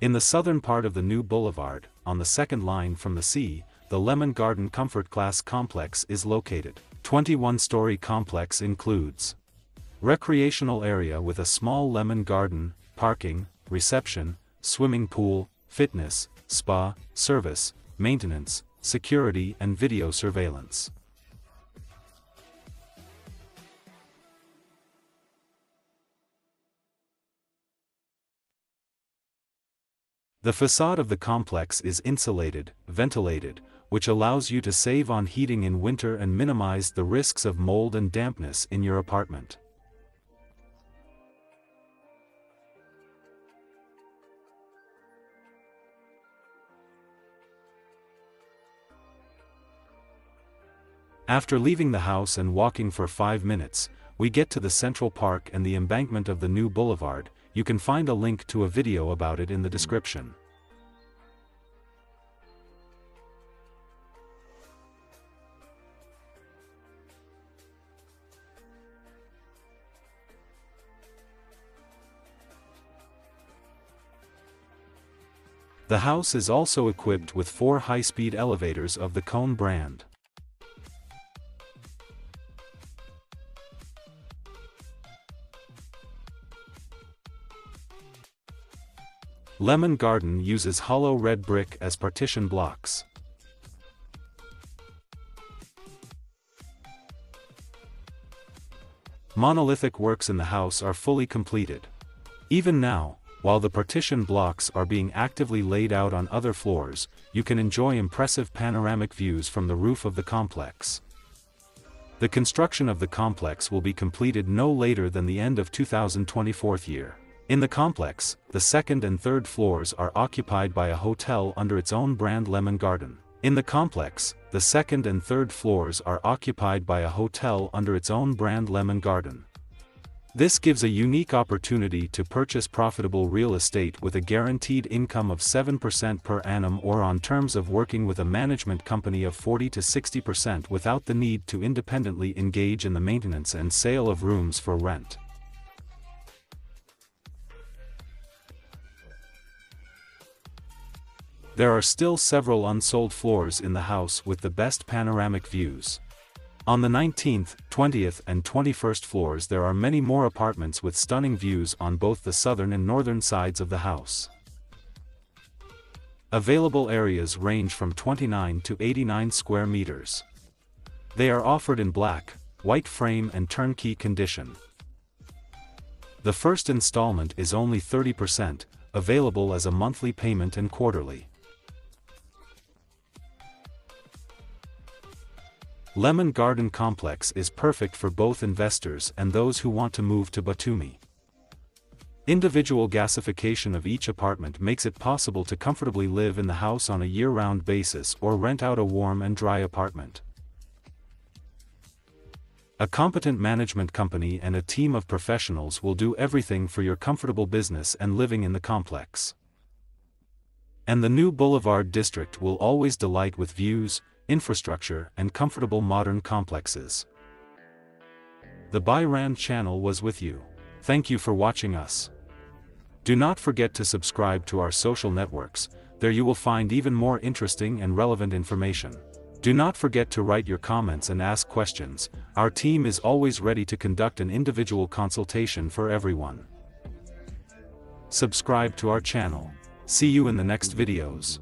In the southern part of the new boulevard, on the second line from the sea, the Lemon Garden Comfort Class Complex is located. 21-story complex includes recreational area with a small lemon garden, parking, reception, swimming pool, fitness, spa, service, maintenance, security and video surveillance. The facade of the complex is insulated, ventilated, which allows you to save on heating in winter and minimize the risks of mold and dampness in your apartment. After leaving the house and walking for 5 minutes, we get to the Central Park and the embankment of the new boulevard, you can find a link to a video about it in the description. The house is also equipped with four high-speed elevators of the KONE brand. Lemon Garden uses hollow red brick as partition blocks. Monolithic works in the house are fully completed. Even now, while the partition blocks are being actively laid out on other floors, you can enjoy impressive panoramic views from the roof of the complex. The construction of the complex will be completed no later than the end of 2024 year. In the complex, the second and third floors are occupied by a hotel under its own brand Lemon Garden. In the complex, the second and third floors are occupied by a hotel under its own brand Lemon Garden. This gives a unique opportunity to purchase profitable real estate with a guaranteed income of 7% per annum or on terms of working with a management company of 40 to 60% without the need to independently engage in the maintenance and sale of rooms for rent. There are still several unsold floors in the house with the best panoramic views. On the 19th, 20th and 21st floors there are many more apartments with stunning views on both the southern and northern sides of the house. Available areas range from 29 to 89 square meters. They are offered in black, white frame and turnkey condition. The first installment is only 30%, available as a monthly payment and quarterly. Lemon Garden Complex is perfect for both investors and those who want to move to Batumi. Individual gasification of each apartment makes it possible to comfortably live in the house on a year-round basis or rent out a warm and dry apartment. A competent management company and a team of professionals will do everything for your comfortable business and living in the complex. And the new Boulevard District will always delight with views, infrastructure and comfortable modern complexes. The Buy Rent channel was with you. Thank you for watching us. Do not forget to subscribe to our social networks, there you will find even more interesting and relevant information. Do not forget to write your comments and ask questions, our team is always ready to conduct an individual consultation for everyone. Subscribe to our channel. See you in the next videos.